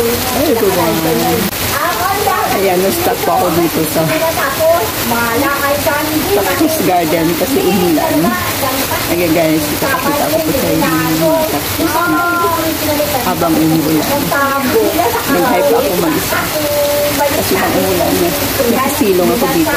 Ay, ito ba? Ayan, na-stop ako dito sa Cactus Garden kasi umulan. Ayan guys, ipapakita ko po sa inyo yung cactus habang umulan. Nag-hype ako mag-isa. Kasi pang umulan niya. Nakasilong ako dito.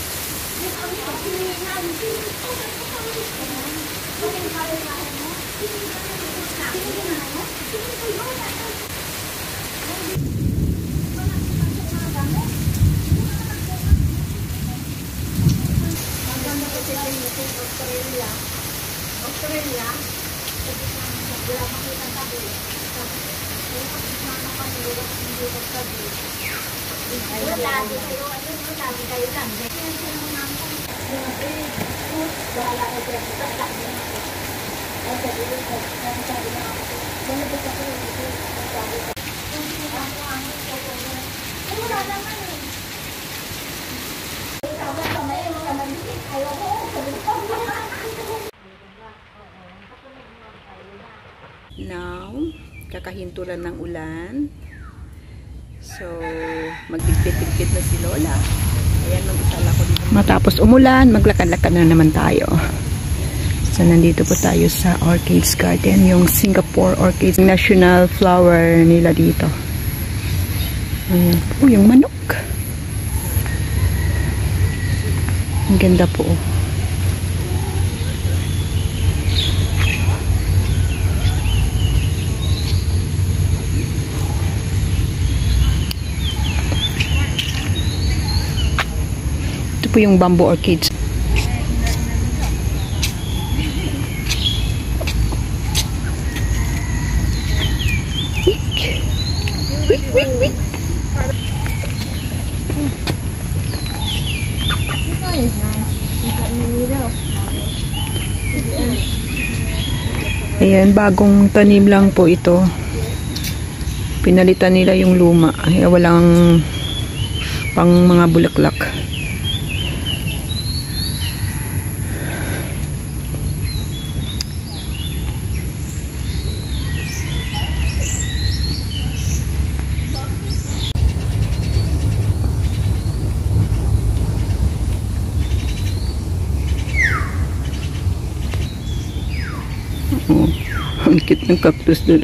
Australia, Australia, wala makita sa bulo. Wala, di kayo, ano, wala, di kayo lang. Now, kakahintulan ng ulan. So, magtigpit-tigpit na si Lola. Matapos umulan, maglakad-lakad na naman tayo. So, nandito po tayo sa Orchids Garden, yung Singapore Orchids National Flower nila dito. Ayan po, yung manok. Ang ganda po. Po yung bamboo orchids. Wick. Ayan, bagong tanim lang po ito. Pinalitan nila yung luma. Ay, walang pang mga bulaklak. हो। कितने कपड़े से